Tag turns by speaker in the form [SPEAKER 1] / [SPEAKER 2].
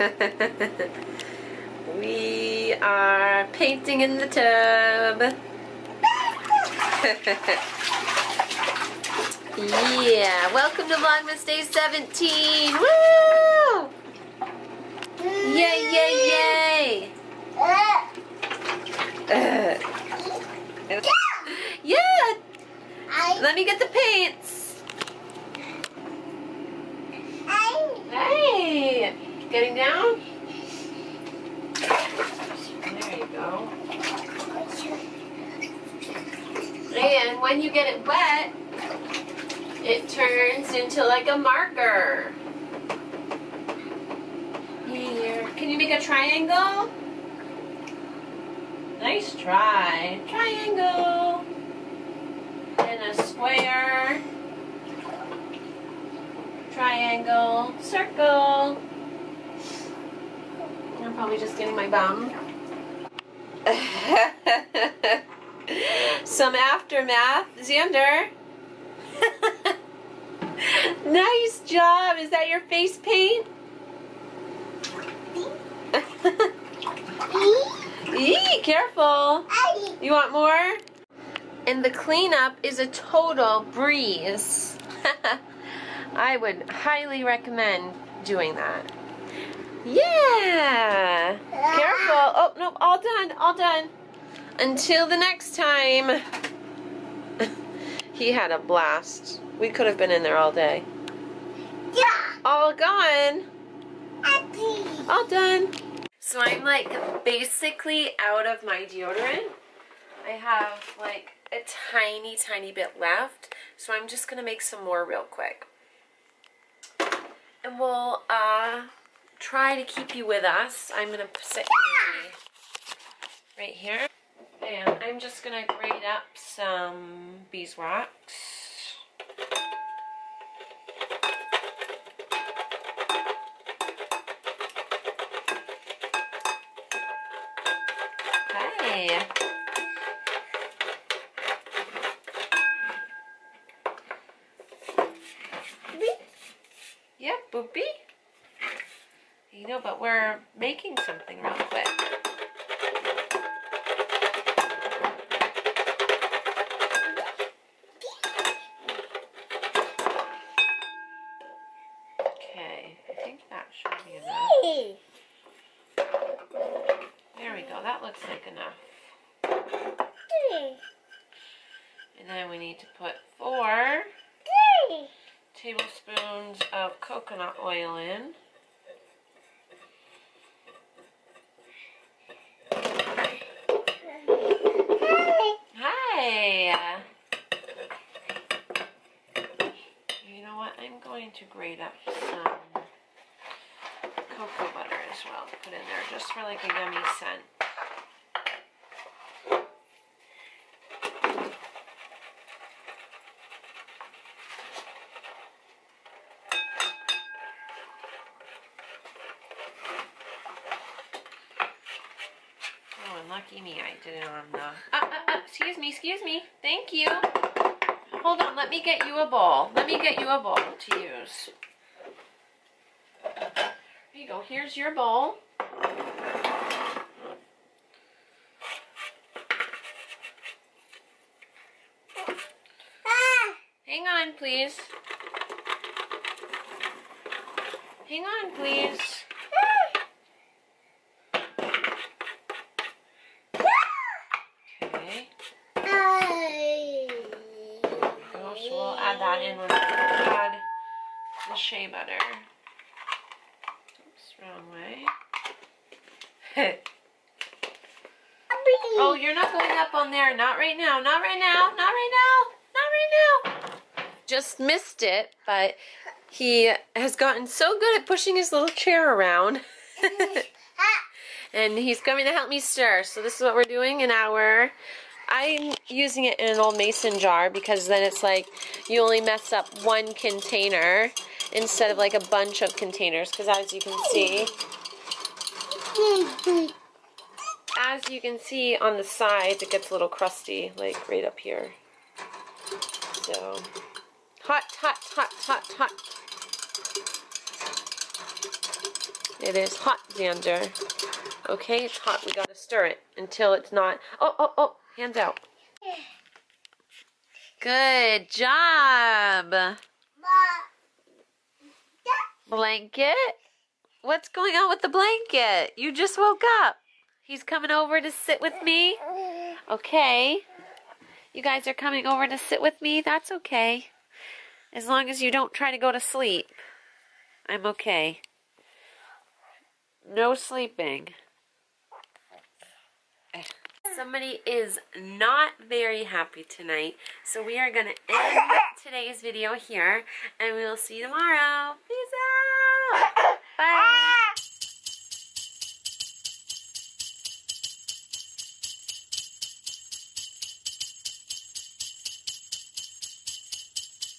[SPEAKER 1] we are painting in the tub. yeah, welcome to Vlogmas Day 17. Woo! Yay, yay, yay! Uh, yeah, let me get the paints. Hey, getting down? There you go. And when you get it wet, it turns into like a marker. Here, can you make a triangle? Nice try. Triangle. And a square. Triangle. Circle. I'm probably just getting my bum. Some aftermath. Zander. nice job. Is that your face paint? Eee, careful. You want more? And the cleanup is a total breeze. I would highly recommend doing that. Yeah. Careful. Oh, nope. All done. All done. Until the next time. he had a blast. We could have been in there all day. Yeah. All gone. All done. So I'm like basically out of my deodorant. I have like a tiny, tiny bit left. So I'm just going to make some more real quick. And we'll uh, try to keep you with us. I'm going to sit right here. And I'm just going to grate up some beeswax. Okay. Yep, boopy. But we're making something real quick. Okay, I think that should be enough. There we go, that looks like enough. And then we need to put four tablespoons of coconut oil in. Hi! You know what? I'm going to grate up some cocoa butter as well to put in there just for like a yummy scent. Oh, and lucky me, I did it on the... Uh, uh, uh, excuse me, excuse me. Thank you. Hold on, let me get you a bowl. Let me get you a bowl to use. Here you go. Here's your bowl. Hang on, please. Hang on, please. Okay. Go, so we'll add that in when add the shea butter. Oops, wrong way. oh, you're not going up on there. Not right now. Not right now. Not right now. Not right now. Just missed it, but he has gotten so good at pushing his little chair around. and he's coming to help me stir. So this is what we're doing in our, I'm using it in an old mason jar because then it's like you only mess up one container instead of like a bunch of containers because as you can see, as you can see on the sides it gets a little crusty like right up here. So hot, hot, hot, hot, hot. It is hot, Zander. Okay, it's hot. We gotta stir it until it's not. Oh, oh, oh, hands out. Good job. Blanket? What's going on with the blanket? You just woke up. He's coming over to sit with me? Okay. You guys are coming over to sit with me? That's okay. As long as you don't try to go to sleep. I'm okay. No sleeping. Somebody is not very happy tonight, so we are going to end today's video here, and we will see you tomorrow. Peace out! Bye!